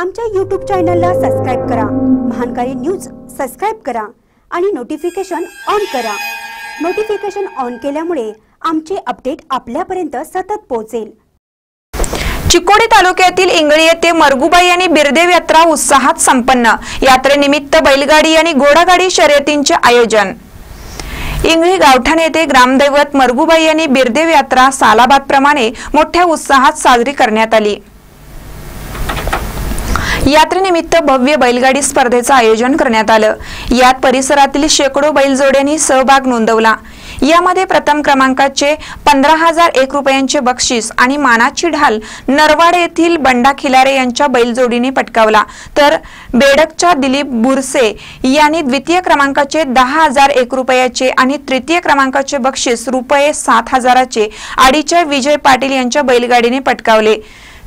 आमच्या यूट्यूब चॅनलला सबस्क्राईब करा. महानकारी न्यूज सबस्क्राईब करा आणि नोटिफिकेशन ऑन करा. नोटिफिकेशन ऑन केल्यामुळे आमचे अपडेट आपल्यापर्यंत सतत पोहोचेल. चिकोडी तालुक्यातील इंगळी येथे मरगुबाई आणि बिरदेव यात्रा उत्साहात संपन्न. यात्रेनिमित्त बैलगाडी आणि घोडागाडी शर्यतींचे आयोजन. इंगळी गावठाण येथे ग्रामदैवत मरगुबाई आणि बिरदेव यात्रा सालाबाद प्रमाणे मोठ्या उत्साहात साजरी करण्यात आली. यात्रेनिमित्त भव्य बैलगाडी स्पर्धेचं आयोजन करण्यात आलं. यात परिसरातील शेकडो बैलजोड्यांनी सहभाग नोंदवला. यामध्ये प्रथम क्रमांकाचे पंधरा हजार एक रुपयांचे बक्षीस आणि मानाची ढाल नरवाड येथील बंडा खिलारे यांच्या बैलजोडीने पटकावला. तर बेडकच्या दिलीप बुरसे यांनी द्वितीय क्रमांकाचे दहा हजार एक रुपयाचे आणि तृतीय क्रमांकाचे बक्षीस रुपये सात हजाराचे आडीच्या विजय पाटील यांच्या बैलगाडीने पटकावले.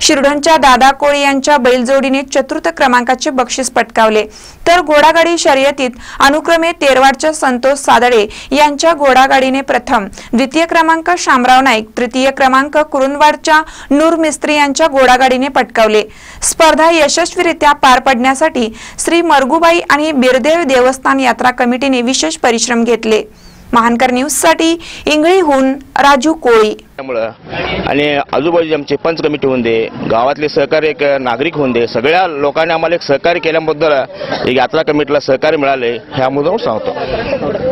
शिरढोणच्या दादा कोळी यांच्या बैलजोडीने चतुर्थ क्रमांकाचे बक्षीस पटकावले. तर घोडागाडी शर्यतीत अनुक्रमे तेरवाडच्या संतोष सादळे यांच्या घोडागाडीने प्रथम द्वितीय क्रमांक शामराव नाईक तृतीय क्रमांक कुरुंदवाडच्या नूर मिस्त्री यांच्या घोडागाडीने पटकावले. स्पर्धा यशस्वीरित्या पार पडण्यासाठी श्री मरगुबाई आणि बिरदेव देवस्थान यात्रा कमिटीने विशेष परिश्रम घेतले. महानकर न्यूजसाठी इंगळीहून राजू कोळी. त्यामुळं आणि आजूबाजूचे आमचे पंच कमिटी होऊन दे गावातले सहकार्य एक नागरिक होऊन दे सगळ्या लोकांनी आम्हाला एक सहकार्य केल्याबद्दल एक यात्रा कमिटीला सहकार्य मिळाले ह्या मुद्द्यावर सांगतो.